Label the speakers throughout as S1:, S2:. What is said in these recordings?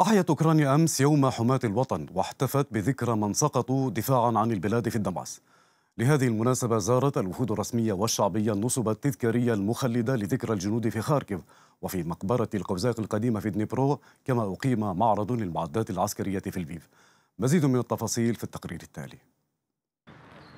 S1: أحيت أوكرانيا أمس يوم حماة الوطن واحتفت بذكرى من سقطوا دفاعا عن البلاد في الدونباس لهذه المناسبة زارت الوفود الرسمية والشعبية النصب التذكارية المخلدة لذكرى الجنود في خاركيف وفي مقبرة القوزاق القديمة في دنيبرو كما أقيم معرض للمعدات العسكرية في الفيف مزيد من التفاصيل في التقرير التالي.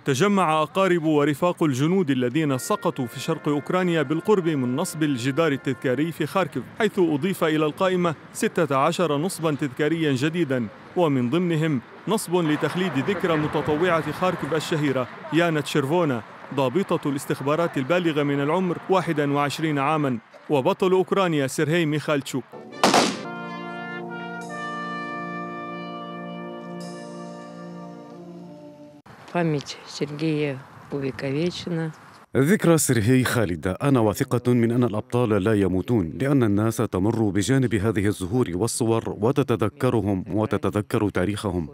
S2: تجمع أقارب ورفاق الجنود الذين سقطوا في شرق أوكرانيا بالقرب من نصب الجدار التذكاري في خاركيف حيث أضيف إلى القائمة 16 نصبا تذكاريا جديدا ومن ضمنهم نصب لتخليد ذكرى متطوعة خاركيف الشهيرة يانا تشيرفونا ضابطة الاستخبارات البالغة من العمر 21 عاما وبطل أوكرانيا سيرهي ميخالتشوك.
S3: память Сергея увековечена.
S1: ذكرى سرهي خالدة أنا واثقة من أن الأبطال لا يموتون لأن الناس تمر بجانب هذه الزهور والصور وتتذكرهم وتتذكر تاريخهم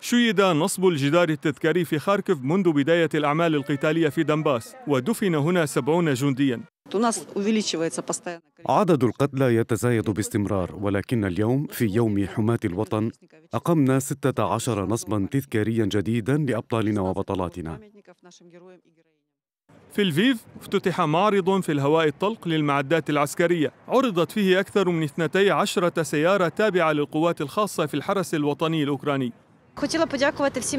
S2: شيد نصب الجدار التذكاري في خاركف منذ بداية الأعمال القتالية في دنباس ودفن هنا سبعون جندياً.
S1: عدد القتلى يتزايد باستمرار ولكن اليوم في يوم حماة الوطن أقمنا 16 نصبا تذكاريا جديدا لأبطالنا وبطلاتنا.
S2: في الفيف افتتح معرض في الهواء الطلق للمعدات العسكرية. عرضت فيه أكثر من 12 سيارة تابعة للقوات الخاصة في الحرس الوطني الأوكراني.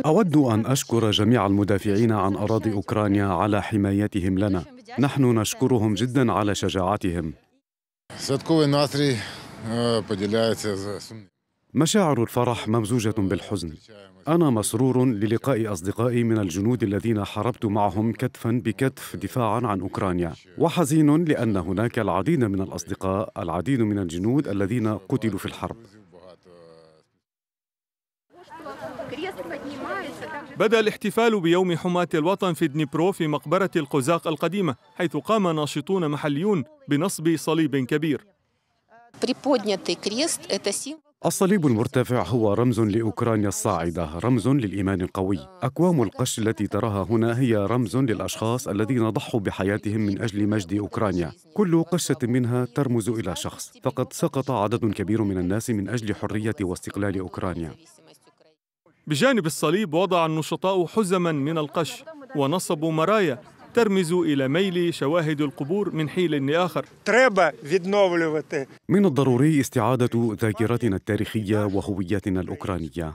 S1: أود أن أشكر جميع المدافعين عن أراضي أوكرانيا على حمايتهم لنا. نحن نشكرهم جدا على شجاعتهم. مشاعر الفرح ممزوجة بالحزن. أنا مسرور للقاء أصدقائي من الجنود الذين حاربت معهم كتفا بكتف دفاعا عن أوكرانيا. وحزين لأن هناك العديد من الأصدقاء العديد من الجنود الذين قتلوا في الحرب.
S2: بدأ الاحتفال بيوم حماة الوطن في دنيبرو في مقبرة القزاق القديمة حيث قام ناشطون محليون بنصب صليب كبير.
S1: الصليب المرتفع هو رمز لأوكرانيا الصاعدة رمز للإيمان القوي. أكوام القش التي تراها هنا هي رمز للأشخاص الذين ضحوا بحياتهم من أجل مجد أوكرانيا. كل قشة منها ترمز إلى شخص فقد سقط عدد كبير من الناس من أجل حرية واستقلال أوكرانيا.
S2: بجانب الصليب وضع النشطاء حزما من القش ونصبوا مرايا ترمز إلى ميل شواهد القبور من حين لآخر
S1: من الضروري استعادة ذاكرتنا التاريخية وهويتنا الأوكرانية.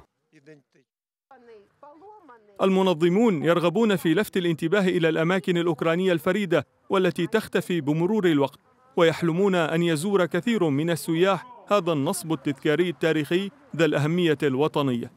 S2: المنظمون يرغبون في لفت الانتباه إلى الأماكن الأوكرانية الفريدة والتي تختفي بمرور الوقت ويحلمون أن يزور كثير من السياح هذا النصب التذكاري التاريخي ذا الأهمية الوطنية.